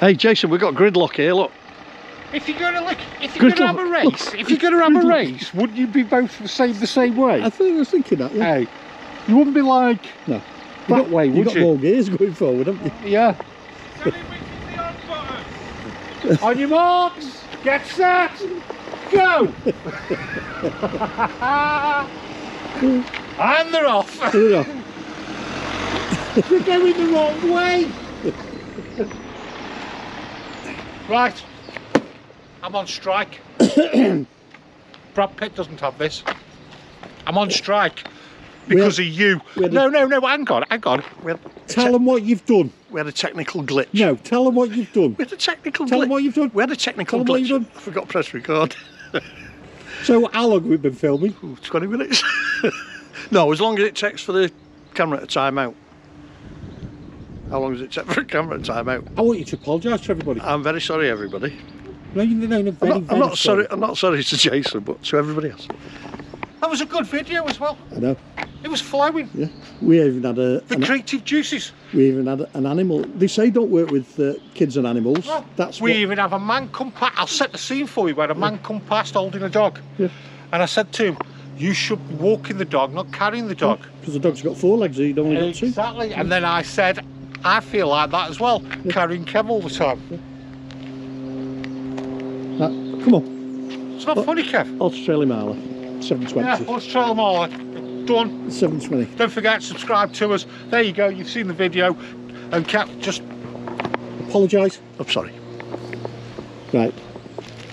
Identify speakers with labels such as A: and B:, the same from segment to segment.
A: Hey Jason, we've got gridlock here, look.
B: If you're gonna look, if you're
A: Good
B: gonna have a
A: luck.
B: race, if you're gonna have a race, wouldn't you be both the same the same way?
A: I think I was thinking that, yeah.
B: Hey, you wouldn't be like
A: No.
B: that way, would
A: You've
B: would
A: got
B: you?
A: more gears going forward, haven't you?
B: Yeah. On your marks, get set, go! and they're off.
A: You know,
B: You're going the wrong way. Right. I'm on strike. Brad Pitt doesn't have this. I'm on strike because of you. No, no, no, hang on, hang on.
C: Tell them what you've done.
A: we had a technical glitch.
C: No, tell them what you've done.
A: We had a technical glitch.
C: Tell them what you've done.
A: We had a technical
C: Tell 'em what
A: glitch.
C: you've done.
A: I forgot to press record.
C: So how long have we been filming?
A: Ooh, 20 minutes. no, as long as it takes for the camera to time out. How long does it take for a camera to time out?
C: I want you to apologise to everybody.
A: I'm very sorry, everybody.
C: No, you no, no,
A: I'm
C: very,
A: not, I'm not sorry. I'm not sorry to Jason, but to everybody else.
B: That was a good video as well.
C: I know.
B: It was flowing.
C: Yeah. We even had a
B: The
C: an,
B: creative juices.
C: we even had an animal. They say don't work with uh, kids and animals. That's
B: we
C: what,
B: even have a man come past. I'll set the scene for you where a man come past holding a dog.
C: Yeah.
B: And I said to him, you should be walking the dog, not carrying the dog.
C: because the dog's got four legs. He'd only got two.
B: Exactly. And then I said, I feel like that as well, carrying Kev all the time.
C: That, come on,
B: It's not funny, Kev.
C: Auto-Trail Imala, 720.
B: Yeah,
C: twenty.
B: let's trail them all. Done.
C: Seven twenty.
B: Don't forget, subscribe to us. There you go, you've seen the video. And Kev, just
C: Apologise.
A: I'm sorry.
C: Right.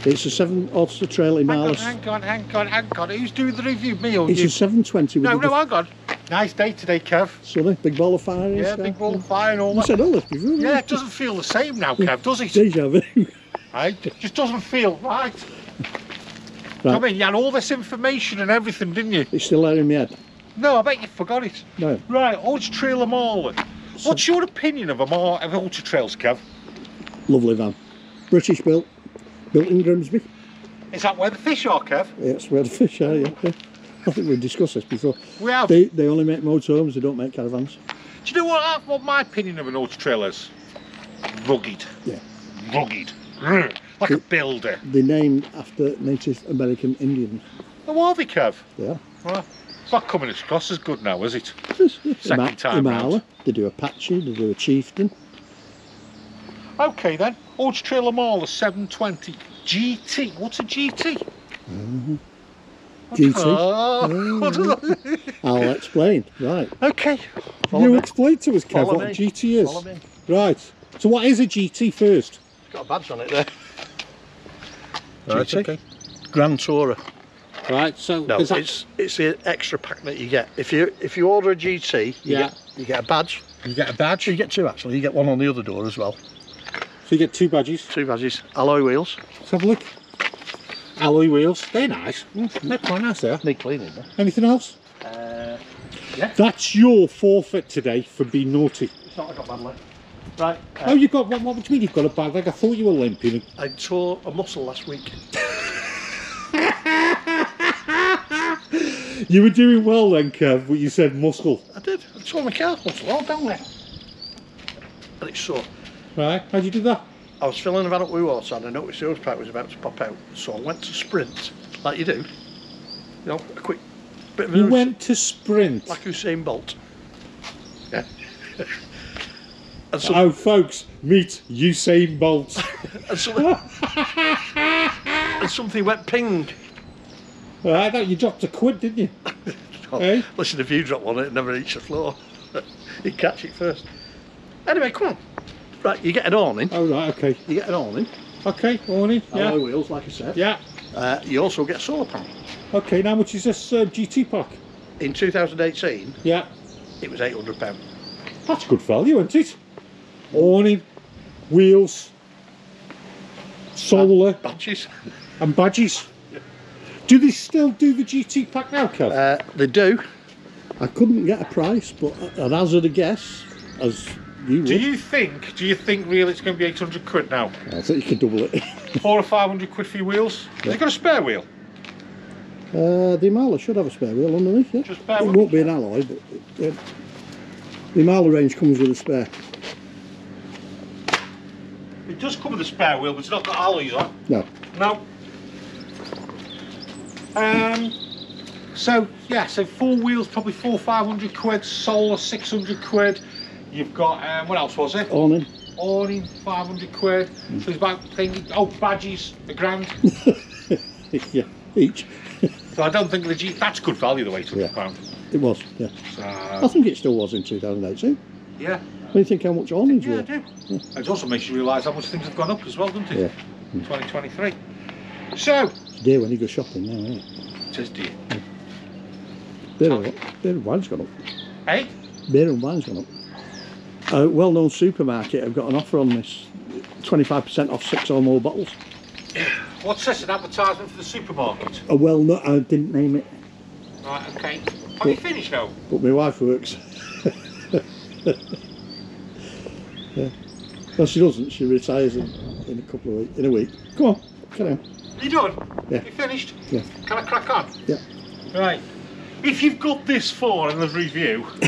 C: It's a seven Auto-Trail
B: hang on, hang on, hang on, hang on. Who's doing the review? Me or
C: It's
B: you?
C: a seven twenty with
B: No,
C: the
B: no, hang on. Nice day today, Kev.
C: sunny, big ball of fire.
B: Yeah,
C: stuff.
B: big ball of fire and all
C: You
B: that.
C: said all this before.
B: Yeah, it doesn't feel the same now. Kev, does it?
C: Deja vu.
B: Right? It just doesn't feel right.
C: Right.
B: I mean, you had all this information and everything, didn't you?
C: It's still there in my head.
B: No, I bet you forgot it.
C: No.
B: Right, Auto-Trail Imala. What's your opinion of a Mar- of Auto-Trails, Kev?
C: Lovely van. British built. Built in Grimsby.
B: Is that where the fish are, Kev?
C: Yeah, that's where the fish are, yeah. Yeah. I think we've discussed this before.
B: We have.
C: They, they only make motorhomes, they don't make caravans.
B: Do you know what, I- what my opinion of an Ultra trailer is? Rugged.
C: Yeah.
B: Rugged. Like a builder.
C: They're named after Native American Indians.
B: Oh, are they, Kev?
C: They are.
B: Well, it's not coming across as good now, is it?
C: Second
B: time round.
C: They do Apache, they do a Chieftain.
B: Okay then. Auto-Trail Imala 720 GT. What's a GT?
C: GT.
B: Oh, what does that-
C: I'll explain. Right.
B: okay.
A: Follow
C: you
A: me.
C: explain to us, Kev,
A: Follow
C: what a
A: me.
C: GT
A: Follow
C: is.
A: me.
C: Right. So what is a GT first?
A: It's got a badge on it there.
C: Right,
A: GT.
C: okay.
A: Grand Tourer.
C: Right, so
A: No,
C: that-
A: it's it's the extra pack that you get. If you if you order a GT, you
C: Yeah.
A: get you get a badge.
C: you get a badge.
A: You get two actually. You get one on the other door as well.
C: So you get two badges.
A: Two badges. Alloy wheels.
C: Let's have a look. Alloy wheels. They're nice. Mm, They're quite nice there.
A: Need cleaning. Though.
C: Anything else?
A: Uh, yeah.
C: That's your forfeit today for being naughty.
A: It's not I got bad leg. Right. uh,
C: Oh, you've got what, what do you mean you've got a bad leg? I thought you were limping.
A: I tore a muscle last week.
C: You were doing well then, Kev, but you said muscle.
A: I did. I tore my calf muscle all down there. And it's sore.
C: Right, how'd you do that?
A: I was filling the van up with water and I noticed the hose pipe was about to pop out. So I went to sprint, like you do. You know, a quick bit of
C: You went to sprint.
A: like Usain Bolt. Yeah. and, some,
C: Oh, folks, meet Usain Bolt.
A: and, some, and something went ping.
C: Well, I thought you dropped a quid, didn't you?
A: Oh,
C: Hey?
A: Listen, if you drop one, it never reach the floor. you catch it first. Anyway, come on. Right, you get an awning.
C: Oh, right, okay.
A: You get an awning.
C: Okay, awning, Yeah.
A: Alloy wheels, like I said.
C: Yeah.
A: Uh, you also get solar panel.
C: Okay, now much is this uh, GT pack?
A: In 2018,
C: Yeah.
A: it was £800.
C: That's good value, isn't it? Awning, wheels, solar,
A: Badges.
C: and badges. Do they still do the GT pack now, Kev?
A: Uh, they do.
C: I couldn't get a price, but I'd hazard a guess, as you would.
B: Do you think, do you think really it's going to be 800 quid now?
C: I think you could double it.
B: Four or 500 quid for your wheels? Has it got a spare wheel?
C: Uh, the Imala should have a spare wheel underneath, yeah.
B: Just bear
C: it won't be an alloy, but uh, the Imala range comes with a spare.
B: It does come with a spare wheel, but it's not got alloys on.
A: No.
B: No. Um. So yeah, so four wheels, probably four five hundred quid. Solar six hundred quid. You've got um, what else was it?
A: Awning.
B: Awning five hundred quid. So it's about thing. Oh, badges a grand.
A: yeah. Each.
B: So I don't think. That's good value the way to
A: Yeah.
B: pound.
A: It was. Yeah. I think it still was in 2018.
B: yeah,
A: When you think how much awnings
B: yeah, I
A: were.
B: do. It also makes you realise how much things have gone up as well, doesn't it?
A: Yeah.
B: 2023. So,
A: It's dear when you go shopping now, isn't it?
B: it is dear.
A: Beer and, beer and wine's gone up.
B: Hey,
A: Beer and wine's gone up. A well-known supermarket have got an offer on this. 25% off six or more bottles.
B: what's this? An advertisement for the supermarket?
A: A well-known, I didn't name it,
B: Right, okay. Have you finished now?
A: but my wife works. yeah. Well, she doesn't. She retires in, in a couple of weeks, in a week. Come on, carry on.
B: You done?
A: Yeah.
B: You finished?
A: Yeah.
B: Can I crack on?
A: Yeah.
B: Right. If you've got this far in the review,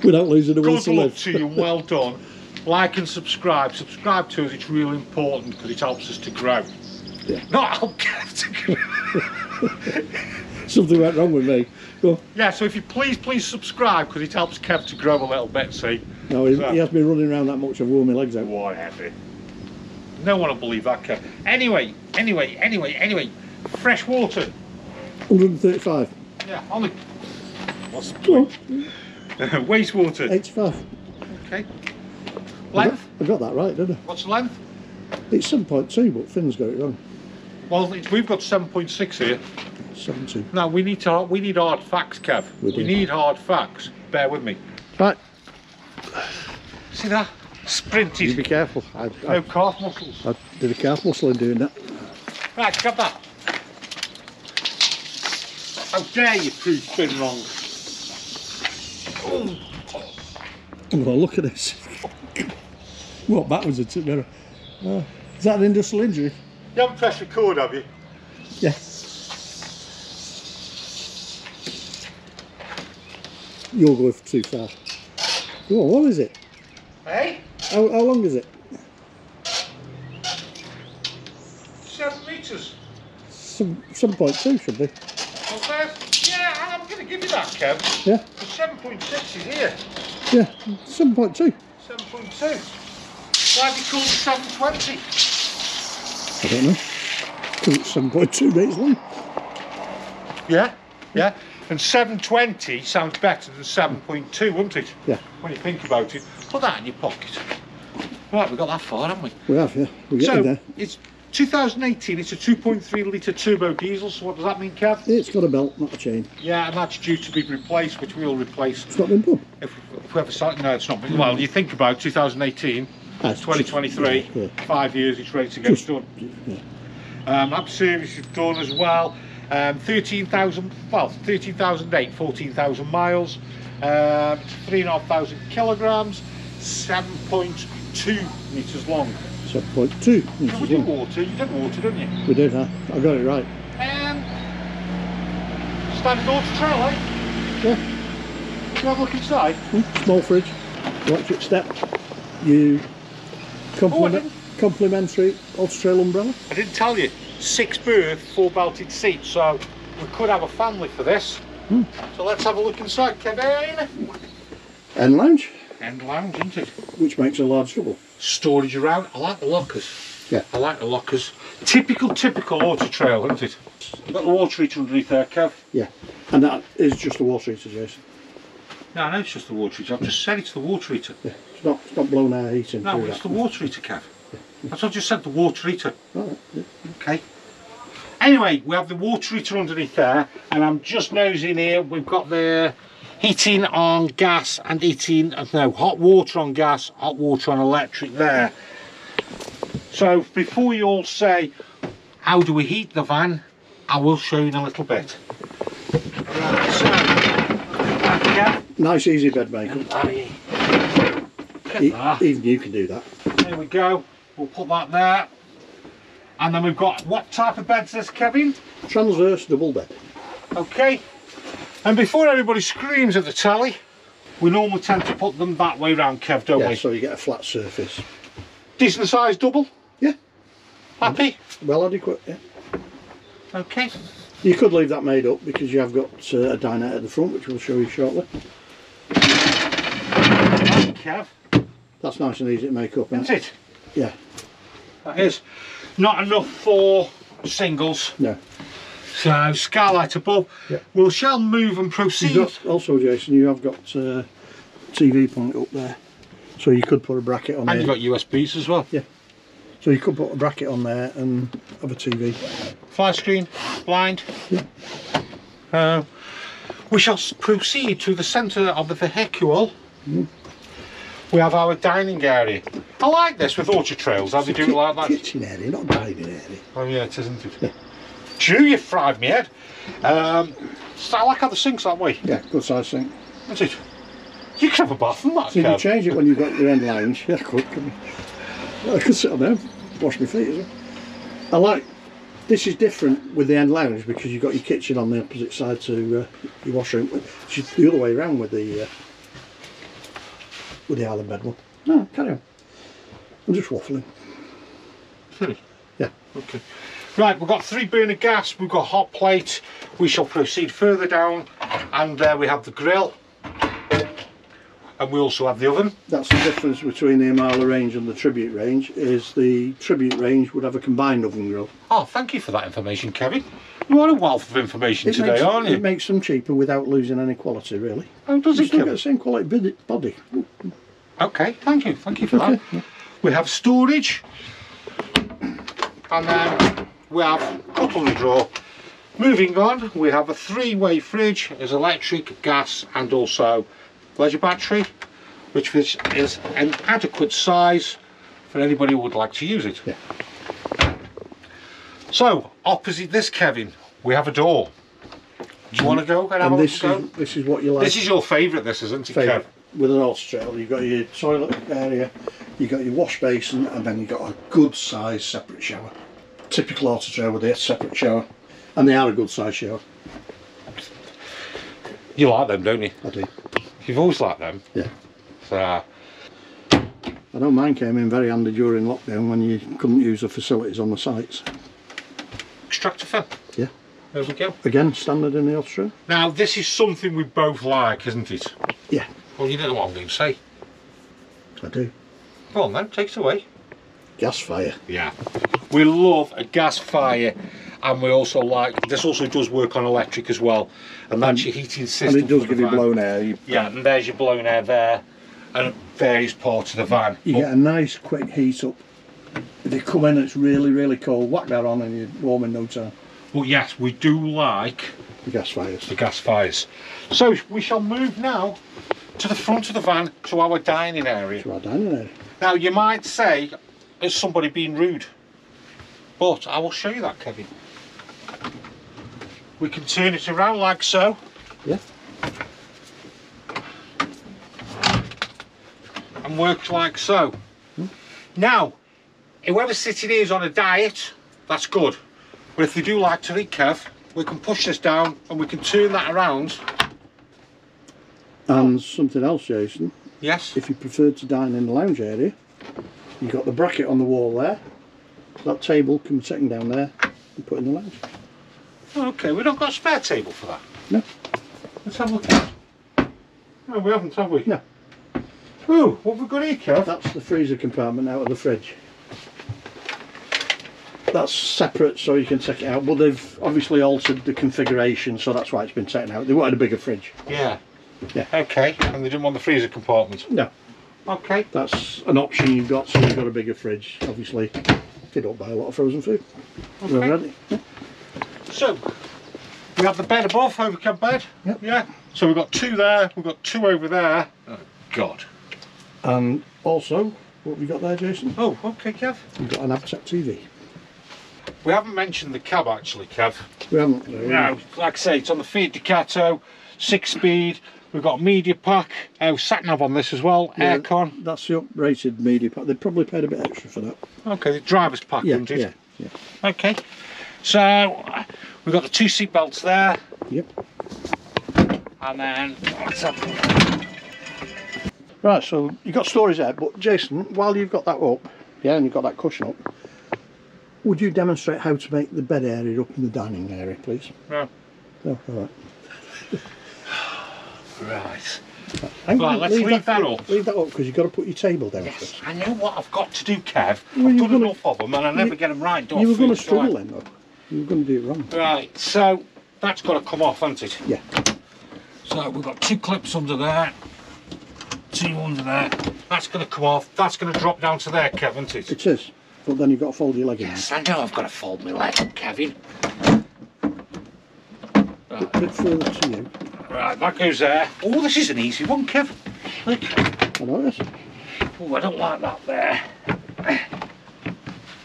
A: Without losing a will to
B: luck
A: live.
B: to you. Well done. Like and subscribe. Subscribe to us. It's really important because it helps us to grow.
A: Yeah.
B: Not help to grow.
A: Something went wrong with me. Go on.
B: Yeah, so if you please, please subscribe because it helps Kev to grow a little bit, see?
A: No, he,
B: So-
A: he has been running around that much. I've worn my legs out.
B: Whatever. No one will believe that, Kev. Anyway, anyway, anyway, anyway. Fresh water.
A: 135.
B: Yeah, only. What's the
A: Go on.
B: point? Wastewater.
A: 85.
B: Okay.
A: I got,
B: Length?
A: I got that right, didn't I?
B: What's the length?
A: It's 7.2, but Finn's got it wrong.
B: Well, we've got 7.6 here.
A: 7.2.
B: No, we need to. We need hard facts, Kev.
A: We
B: We, need hard facts. Bear with me.
D: Right,
B: See that?
D: you
B: Sprinted.
D: be careful. I,
B: No calf muscles.
D: I did a calf muscle in doing that.
B: Right, grab that. How dare you prove spin wrong? Oh,
A: look at this. what backwards into mirror? Oh, is that an industrial injury?
B: you haven't pressed record, have you?
A: Yeah. You're going too far. Go on, what is it?
B: Hey?
A: How, how long is it?
B: Seven metres.
A: Some, 7.2 should be.
B: Yeah, I'm going to give you that, Kev.
A: Yeah,
B: 7.6 is here.
A: yeah, 7.2.
B: 7.2. Why have you called it 720?
A: I don't know. Because it's 7.2 meters long.
B: Yeah, yeah. And 720 sounds better than 7.2, wouldn't it?
A: Yeah,
B: When you think about it. Put that in your pocket. Right, we've got that far, haven't we?
A: we have, yeah. We're getting
B: So,
A: there.
B: it's 2018, it's a 2.3 litre turbo diesel, so what does that mean, Kev?
A: It's got a belt, not a chain.
B: Yeah, and that's due to be replaced, which we'll replace
A: It's not been done.
B: if, if we ever start. No, it's not. been. Well, you think about 2018,
A: Ah, it's
B: 2023,
A: just- yeah,
B: five years, it's ready to get
A: Just-
B: done.
A: yeah.
B: Um, lap service is done as well. Um, 13,000, well, 13,008, 14,000 miles, um, 3,500 kilograms, 7.2 metres long.
A: 7.2
B: We did water, you did water, didn't you?
A: We did, huh? I got it right.
B: Um, standard auto trail, eh?
A: Yeah.
B: Can you have a look inside?
A: Hmm, Small fridge, electric step. You compliment,
B: didn't-
A: complimentary trail umbrella.
B: I didn't tell you. Six berth, four belted seats, so we could have a family for this.
A: Hmm.
B: So let's have a look inside, Kevin.
A: And lounge,
B: End lounge, isn't it?
A: which makes a large double.
B: Storage around. I like the lockers.
A: Yeah.
B: I like the lockers. Typical, typical auto trail, isn't it? You've got the water heater underneath there, Kev.
A: Yeah. And that is just the water heater, Jason.
B: No, I know it's just the water heater. I've just said it's the water heater.
A: Yeah. It's not, it's not blown air heating
B: No, it's
A: that.
B: the water heater, Kev. That's what I just said, the water heater.
A: Alright, yeah.
B: Okay. Anyway, we have the water heater underneath there, and I'm just nosing here. We've got the heating on gas and heating, no, hot water on gas, hot water on electric there. So before you all say, how do we heat the van? I will show you in a little bit. Right, so,
A: Nice easy bed
B: at
A: E-
B: that.
A: even you can do that.
B: There we go. We'll put that there. And then we've got what type of bed's this, Kevin?
A: Transverse double bed.
B: Okay. And before everybody screams at the tally, we normally tend to put them that way round, Kev, don't
A: Yeah,
B: we?
A: so you get a flat surface.
B: Decent size double?
A: Yeah.
B: Happy?
A: Well adequate, yeah.
B: Okay.
A: You could leave that made up because you have got uh, a dinette at the front, which we'll show you shortly.
B: Right, Kev.
A: That's nice and easy to make up, isn't
B: Isn't
A: it?
B: it?
A: Yeah.
B: That is. Not enough for singles.
A: No.
B: So skylight above.
A: Yeah.
B: We shall move and proceed.
A: got, also, Jason, you have got uh, TV point up there. So you could put a bracket on
B: And
A: there.
B: you've got USBs as well. Yeah.
A: So you could put a bracket on there and have a TV.
B: Fire screen, blind.
A: Yeah.
B: Uh, we shall proceed to the centre of the vehicle. We have our dining area. I like this with Auto-Trails. How they do it like that?
A: Kitchen area, not dining area.
B: Oh yeah, it is, isn't it? Chew, you fried me head. Um, so I like how the sink's that way,
A: Yeah, good size sink.
B: isn't it? You could have a bath in that,
A: So you can change it when you've got your end lounge. Yeah, could, couldn't? I could sit on there, wash my feet as well. I like, this is different with the end lounge because you've got your kitchen on the opposite side to uh, your washroom. Which is the other way around with the uh, with the island bed one. No, carry on. I'm just waffling.
B: Really?
A: Yeah.
B: Okay. Right, we've got three burner gas, we've got hot plate. We shall proceed further down, and there we have the grill. And we also have the oven.
A: That's the difference between the Imala range and the Tribute range. Is the Tribute range would have a combined oven grill.
B: Oh, thank you for that information, Kevin. You are a wealth of information today,
A: makes,
B: aren't you?
A: it makes them cheaper without losing any quality, really.
B: How does
A: You
B: it,
A: still get the same quality body.
B: Okay, thank you, thank you for that. We have storage, and then we have cutlery drawer. Moving on, we have a three-way fridge, is electric, gas, and also leisure battery, which is, is an adequate size for anybody who would like to use it.
A: Yeah.
B: So, opposite this, Kevin, we have a door. Do you want to go and have
A: And
B: a
A: this
B: go?
A: is, this is what you like.
B: This is your favourite, this isn't it,
A: favourite.
B: Kev?
A: With an horse you've got your toilet area, you've got your wash basin, and then you've got a good sized separate shower. Typical auto trail with a separate shower. And they are a good size shower.
B: You like them, don't you?
A: I do.
B: You've always liked them.
A: Yeah.
B: So, uh,
A: I know mine came in very handy during lockdown when you couldn't use the facilities on the sites.
B: extractor fan.
A: Yeah.
B: There we go.
A: Again, standard in the auto trail.
B: Now, this is something we both like, isn't it?
A: Yeah,
B: Well, you don't know what I'm going to say.
A: I do.
B: Go on then, take it away.
A: Gas fire.
B: Yeah. We love a gas fire, and we also like, this also does work on electric as well, and that's your heating system.
A: And it does give you blown air. You,
B: Yeah, and there's your blown air there, and various parts of the van.
A: you
B: But-
A: get a nice quick heat up. If you come in and it's really, really cold, whack that on and you're warm in no time.
B: but yes, we do like
A: The gas fires.
B: the gas fires. So we shall move now to the front of the van to our dining area.
A: To our dining area.
B: Now you might say, is somebody being rude? But I will show you that, Kevin. We can turn it around like so.
A: Yeah.
B: And work like so. Now, whoever's sitting here is on a diet, that's good. But if they do like to eat, Kev, we can push this down and we can turn that around.
A: And something else, Jason.
B: Yes.
A: If you prefer to dine in the lounge area, you've got the bracket on the wall there. That table can be taken down there and put in the lounge.
B: Okay, we don't got a spare table for that.
A: No.
B: Let's have a look at it. No, we haven't, have we?
A: No.
B: Ooh, what have we got here, Kev?
A: That's the freezer compartment out of the fridge. That's separate so you can take it out, but they've obviously altered the configuration, so that's why it's been taken out. They wanted a bigger fridge.
B: Yeah.
A: Yeah.
B: Okay, and they didn't want the freezer compartment.
A: No,
B: Okay.
A: that's an option you've got, so you've got a bigger fridge. Obviously, if you don't buy a lot of frozen food, we're
B: Okay.
A: ready. Yeah.
B: So, we have the bed above, overcab bed.
A: Yep.
B: Yeah. So we've got two there, we've got two over there. Oh, God.
A: And also, what have we got there, Jason?
B: Oh, okay, Kev.
A: We've got an Avtex TV.
B: We haven't mentioned the cab actually, Kev.
A: We haven't. uh,
B: No, like I say, it's on the Fiat Ducato, six speed. We've got a media pack, oh, sat nav on this as well,
A: Yeah,
B: aircon.
A: That's the uprated media pack. They probably paid a bit extra for that.
B: Okay, the driver's pack,
A: Yeah,
B: isn't it?
A: yeah, yeah.
B: Okay. So uh, we've got the two seat belts there,
A: Yep.
B: and then let's have
A: Right, so you've got stories there, but Jason, while you've got that up, Yeah, and you've got that cushion up. Would you demonstrate how to make the bed area up in the dining area, please?
B: No.
A: No, all right.
B: Right.
A: Hang
B: Right,
A: on,
B: let's leave that
A: leave,
B: up.
A: Leave that up because you've got to put your table down
B: Yes,
A: first.
B: I know what I've got to do, Kev.
A: Well,
B: I've done
A: gonna-
B: enough of them and I never
A: you-
B: get them right.
A: You were going to struggle then, though. You were going to do it wrong.
B: Right, so that's got to come off, hasn't it?
A: Yeah.
B: So we've got two clips under there, two under there. That's going to come off. That's going to drop down to there, Kev, isn't it?
A: It is. But then you've got to fold your leg in.
B: Yes, I know I've got to fold my leg Kevin.
A: A bit further to you.
B: Right, that goes there. Oh, this is an easy one, Kev. Look.
A: I.
B: Oh, I don't like that there.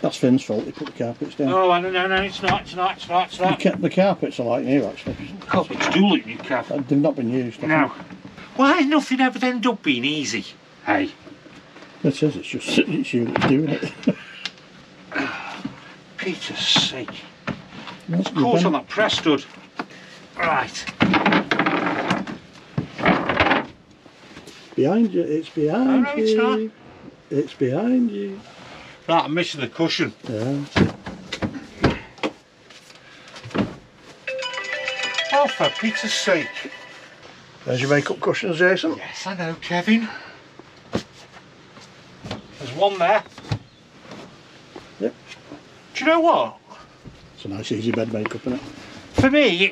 A: That's Finn's fault. He put the carpets down.
B: Oh, no, no, no, it's not, it's not, it's not, it's
A: The,
B: not.
A: ca- the carpets are like new, actually.
B: The Carpets do look new, Kev.
A: They've not been used. I
B: No.
A: think.
B: Why nothing ever end up being easy? Hey.
A: It is. It's just it's you that's doing it.
B: Peter's sake.
A: It's
B: Caught on that press stud. Right.
A: Behind you. It's behind
B: Oh, no,
A: you.
B: it's not.
A: It's behind you.
B: Right, I'm missing the cushion.
A: Yeah.
B: Oh, for Peter's sake.
A: There's your makeup cushions, Jason.
B: Yes, I know, Kevin. There's one there.
A: Yep.
B: Do you know what?
A: It's a nice easy bed makeup, isn't it?
B: For me,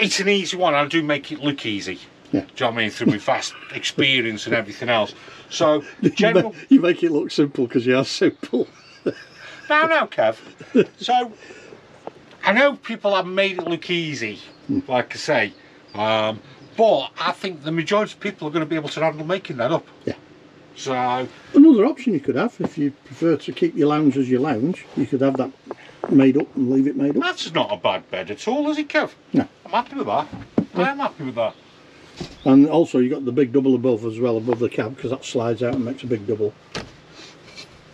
B: it's an easy one. I do make it look easy.
A: Yeah.
B: Do you know what I mean? Through my vast experience and everything else. So,
A: You
B: general.
A: make, you make it look simple because you are simple.
B: No, no, Kev. So, I know people have made it look easy, like I say, um, but I think the majority of people are going to be able to handle making that up.
A: Yeah.
B: So,
A: Another option you could have, if you prefer to keep your lounge as your lounge, you could have that made up and leave it made up.
B: that's not a bad bed at all, is it, Kev?
A: No.
B: I'm happy with that. I am happy with that.
A: And also you got the big double above as well, above the cab, because that slides out and makes a big double.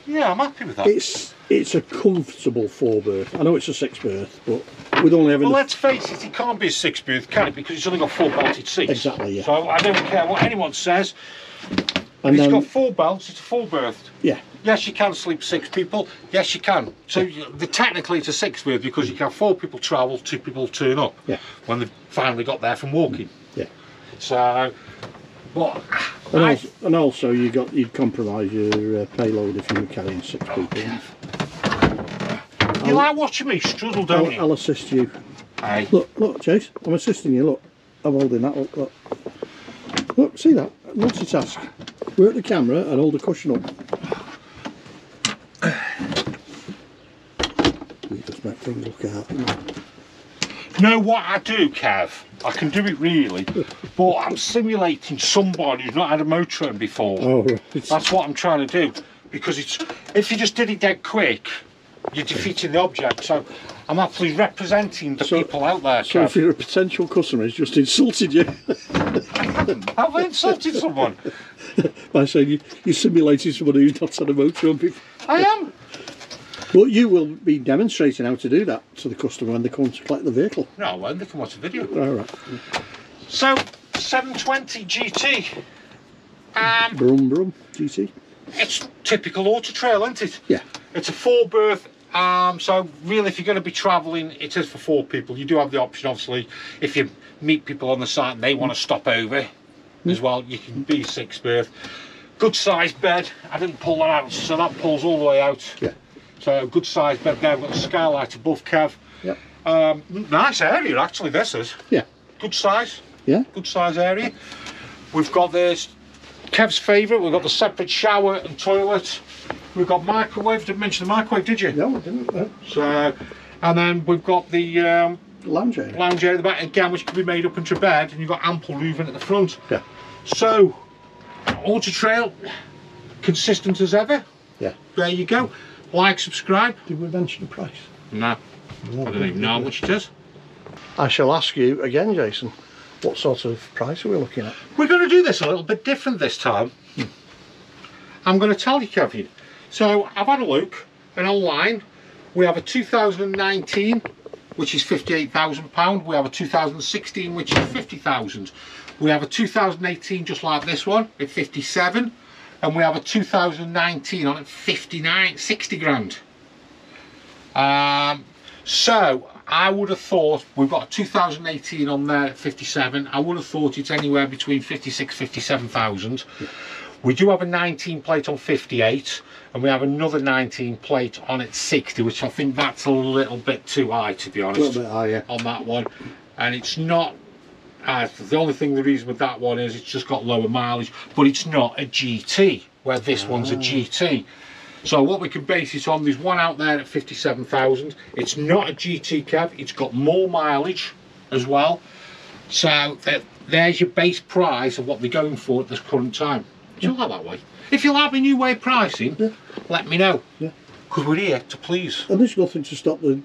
B: Yeah, I'm happy with that.
A: It's it's a comfortable four berth. I know it's a six berth, but with only having
B: well, let's face it, it can't be a six berth, can it? Because it's only got four belted seats.
A: Exactly, yeah.
B: So I don't care what anyone says.
A: and
B: If it's
A: then
B: got four belts, it's a full berth.
A: yeah,
B: Yes, you can sleep six people. Yes, you can. So you- the, technically, it's a six berth because you can have four people travel, two people turn up.
A: Yeah.
B: When they finally got there from walking.
A: yeah.
B: So, but
A: And, also, and also you got you'd compromise your uh, payload if you were carrying six people.
B: you like watching me struggle,
A: I'll,
B: don't you?
A: I'll assist you.
B: Aye.
A: Look, look, Chase, I'm assisting you. Look, I'm holding that up. Look, look, see that? Multitask. Work the camera and hold the cushion up. You just make things look out.
B: Know what I do, Kev? I can do it really, but I'm simulating somebody who's not had a motorhome before.
A: Oh, right.
B: That's what I'm trying to do. Because it's if you just did it dead quick, you're defeating the object. So I'm actually representing the
A: So-
B: people out there,
A: So if
B: Kev.
A: you're a potential customer, he's just insulted you
B: Have I insulted someone?
A: by saying you, you're simulating somebody who's not had a motorhome before.
B: I am.
A: But you will be demonstrating how to do that to the customer when they come to collect the vehicle.
B: No, I won't. They can watch the video.
A: All right.
B: So 720 GT. Um,
A: Brum brum, GT.
B: it's typical auto trail, isn't it?
A: Yeah.
B: It's a four berth. Um, so really, if you're going to be travelling, it is for four people. You do have the option, obviously, if you meet people on the site and they want to stop over as well, you can be six berth. Good sized bed. I didn't pull that out, so that pulls all the way out.
A: Yeah.
B: So a good sized bed there. We've got the skylight above Kev.
A: Yep.
B: Um, nice area actually. This is
A: Yeah.
B: good size.
A: Yeah.
B: Good size area. We've got this Kev's favourite. We've got the separate shower and toilet. We've got microwave. Didn't mention the microwave, did you?
A: No, I didn't.
B: So, and then we've got the um,
A: lounge area.
B: lounge area at the back again, which can be made up into a bed, and you've got ample roofing at the front.
A: Yeah.
B: So, Auto Trail, consistent as ever.
A: Yeah.
B: There you go. Like, subscribe.
A: Did we mention the price?
B: No, I don't even know how much it is.
A: I shall ask you again, Jason. What sort of price are we looking at?
B: We're going to do this a little bit different this time. I'm going to tell you, Kevin. So I've had a look, and online we have a 2019, which is 58,000 pound. We have a 2016, which is 50,000. We have a 2018, just like this one, at 57. And we have a 2019 on at 59, 60 grand. Um, so I would have thought we've got a 2018 on there at 57. I would have thought it's anywhere between 56, 57,000. We do have a 19 plate on 58 and we have another 19 plate on at 60 which I think that's a little bit too high to be
A: A
B: honest
A: little bit higher.
B: on that one and it's not uh, the only thing the reason with that one is it's just got lower mileage but it's not a GT where this one's a GT so what we can base it on there's one out there at 57,000 it's not a GT cab it's got more mileage as well. So that there's your base price of what they're going for at this current time. Do you like that way? If you like my new way of pricing
A: Yeah.
B: let me know.
A: Yeah.
B: because we're here to please.
A: And there's nothing to stop the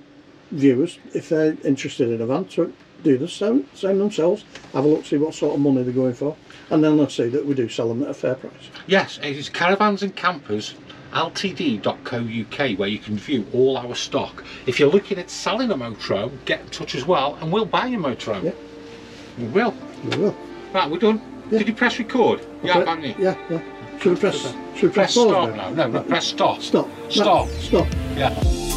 A: viewers, if they're interested in a van, to do the same, same themselves, have a look, see what sort of money they're going for, and then they'll see that we do sell them at a fair price.
B: Yes, it is caravans and campers ltd.co.uk where you can view all our stock. If you're looking at selling a motorhome, get in touch as well and we'll buy your motorhome.
A: Yeah.
B: We will.
A: We will.
B: Right, we're done.
A: Yeah.
B: Did you press record? Yeah,
A: Okay.
B: haven't you?
A: Yeah, yeah. Should we press, should we
B: Press
A: press
B: stop
A: now?
B: No, no, press stop.
A: Stop.
B: Stop.
A: Stop.
B: Yeah.